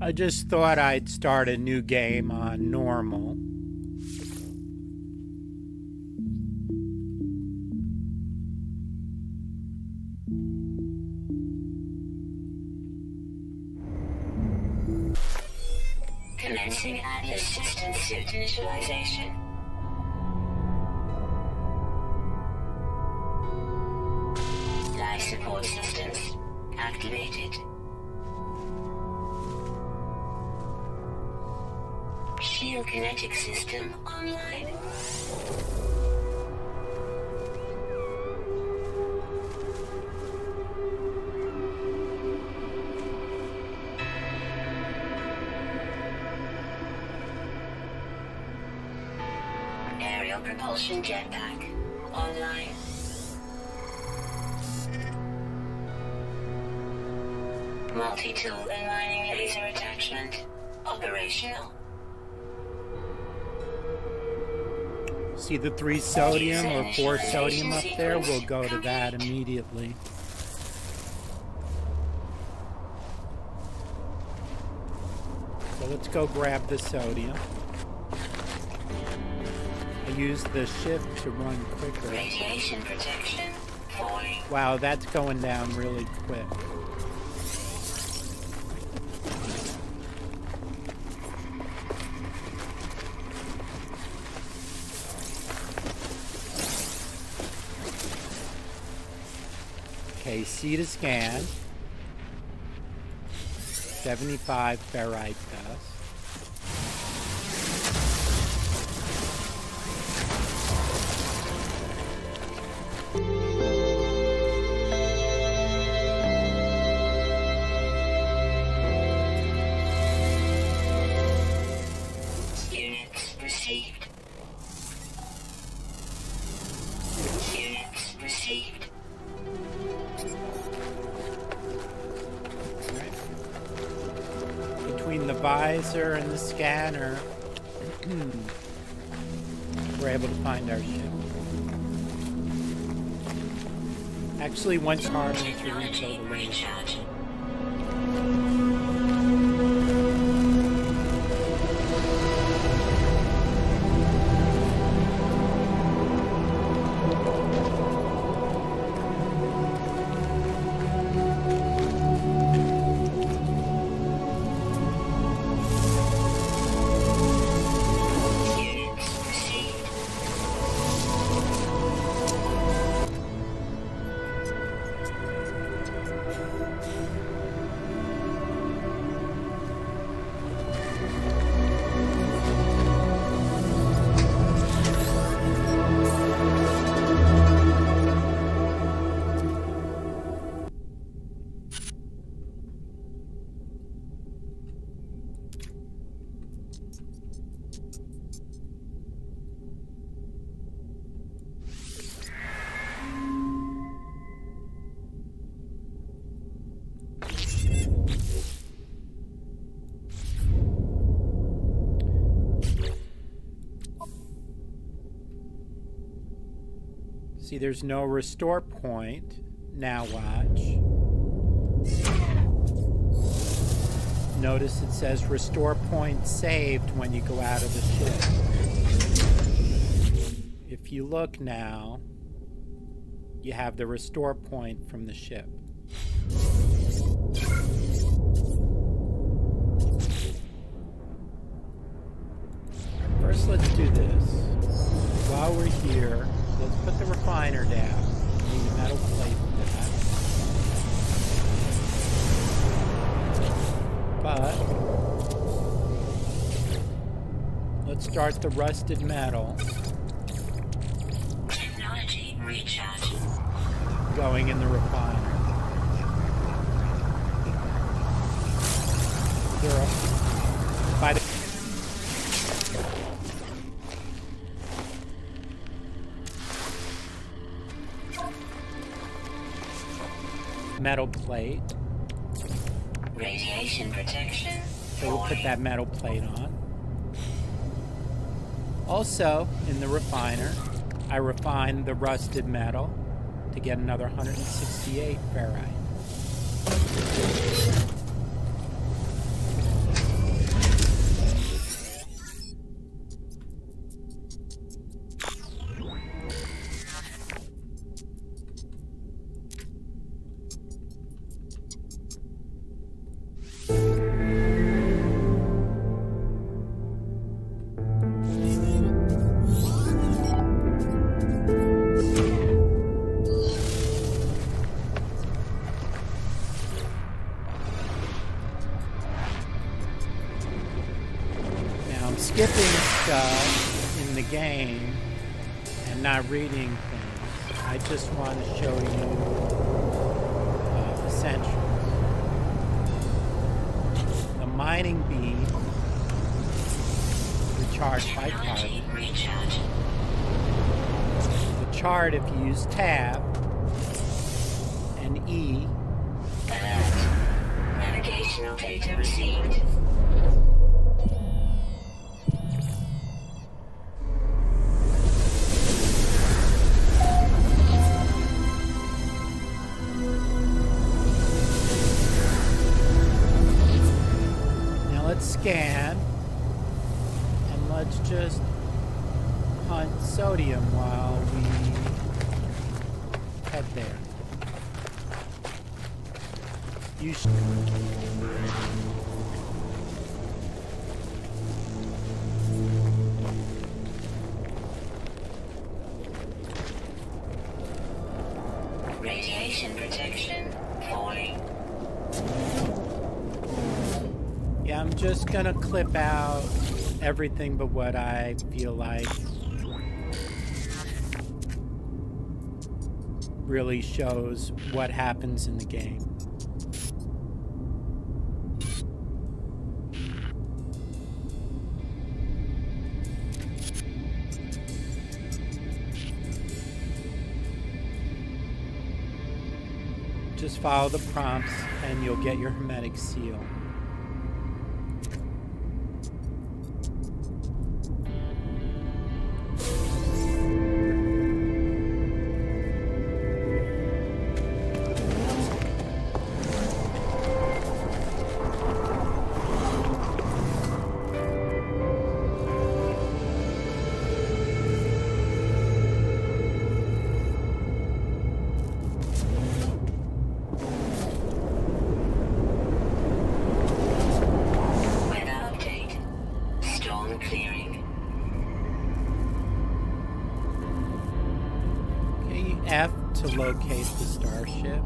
I just thought I'd start a new game on normal. Commencing Atlas System Suit Initialization. Support systems activated. Shield kinetic system online. Aerial propulsion jetpack online. Multi-tool and mining laser attachment operational. See the three sodium or four sodium up there? We'll go to that immediately. So let's go grab the sodium. I use the shift to run quicker. Radiation protection. Wow, that's going down really quick. Okay, C to scan. 75 ferrite and the scanner, we're able to find our ship. Actually, once harder to reach over See, there's no restore point. Now watch. Notice it says restore point saved when you go out of the ship. If you look now, you have the restore point from the ship. First, let's do this. While we're here, let's put the refiner down. Need a metal plate for that. But let's start the rusted metal Technology recharge. going in the refiner. There metal plate. Radiation protection. So we'll put that metal plate on. Also, in the refiner, I refined the rusted metal to to get another 168 ferrite. Stuff in the game and not reading things. I just want to show you uh, essentials. The mining beam recharged by carbon. recharge. The chart, if you use tab and E. Navigational data received. Let's just hunt sodium while we head there. You Radiation protection falling. yeah, I'm just gonna clip out everything but what I feel like really shows what happens in the game. Just follow the prompts and you'll get your hermetic seal. F to locate the starship.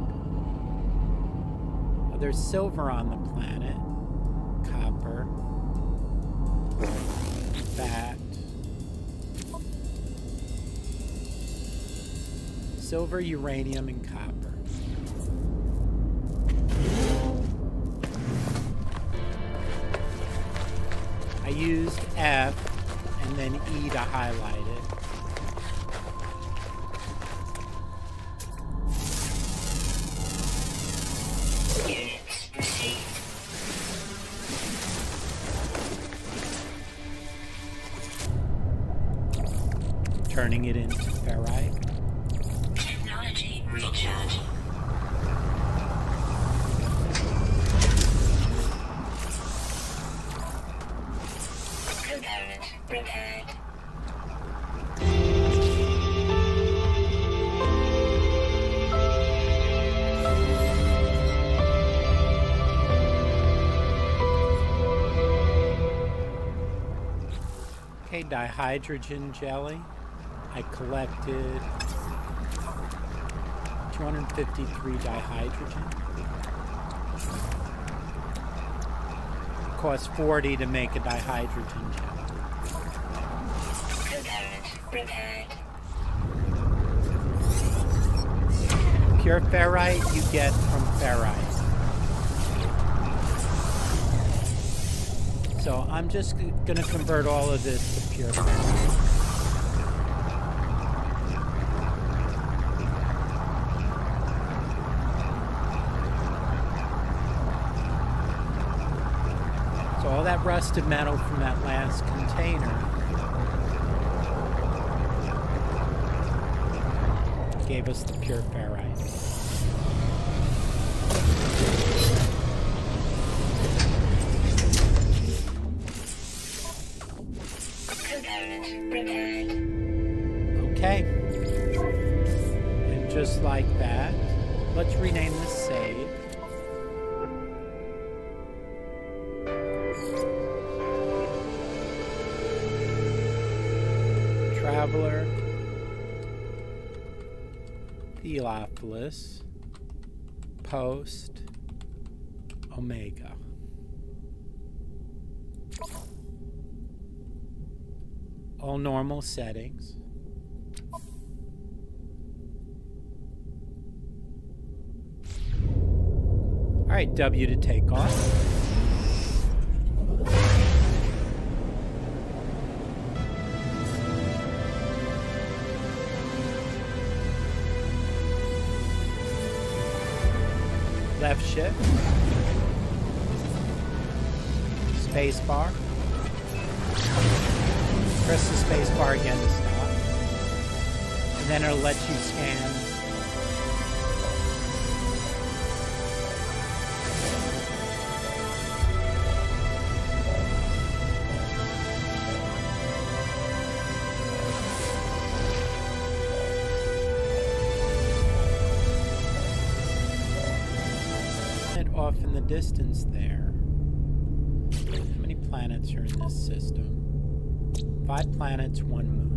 Oh, there's silver on the planet. Copper. Fat. Silver, uranium, and copper. I used F and then E to highlight it. Turning it into ferrite. Technology recharge. Component repaired. Okay, dihydrogen jelly. I collected 253 dihydrogen. It costs 40 to make a dihydrogen. Component. Pure ferrite you get from ferrite. So I'm just going to convert all of this to pure ferrite. All that rusted metal from that last container gave us the pure ferrite. Okay. And just like that, let's rename this Traveler. Theophilus. Post. Omega. All normal settings. All right, W to take off. Space bar. Press the space bar again to stop. And then it'll let you scan distance there. How many planets are in this system? Five planets, one moon.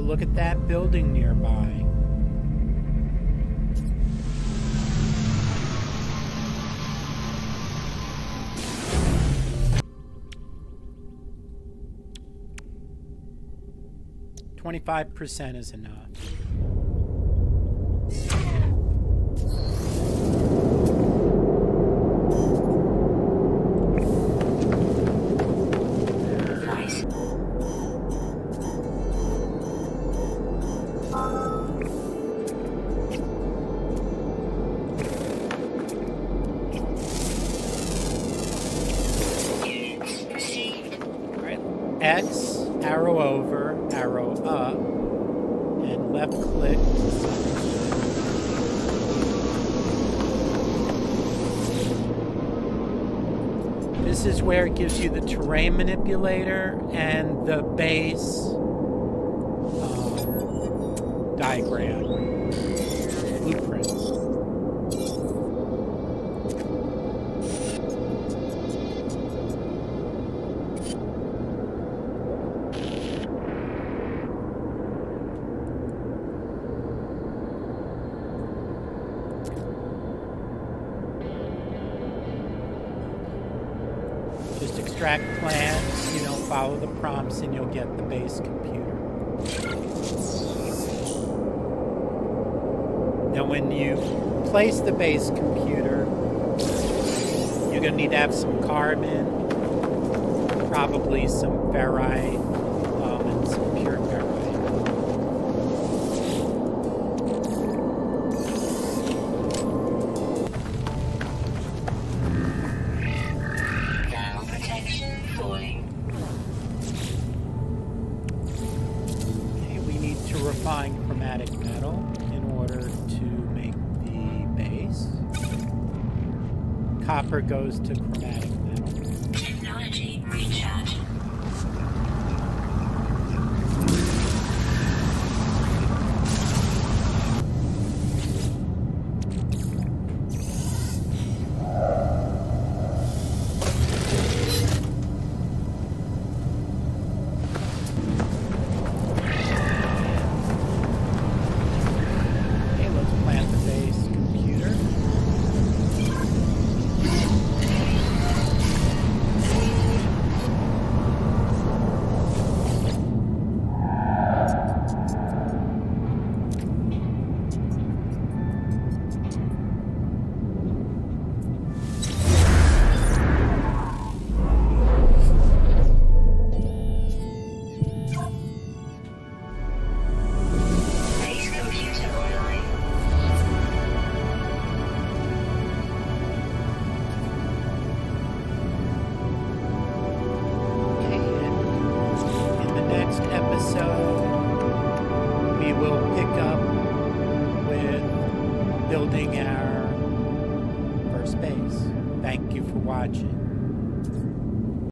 Oh, look at that building nearby. Twenty-five percent is enough. And left click. This is where it gives you the terrain manipulator and the base um, diagram, prompts, and you'll get the base computer. Now, when you place the base computer, you're going to need to have some carbon, probably some ferrite, need chromatic metal in order to make the base. Copper goes to chromatic